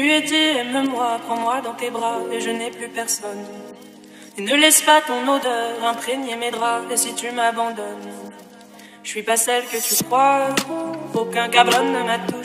Tu étais, aime-moi, prends-moi dans tes bras, et je n'ai plus personne. Et ne laisse pas ton odeur imprégner mes draps, et si tu m'abandonnes, je suis pas celle que tu crois, aucun cabron ne m'a touché.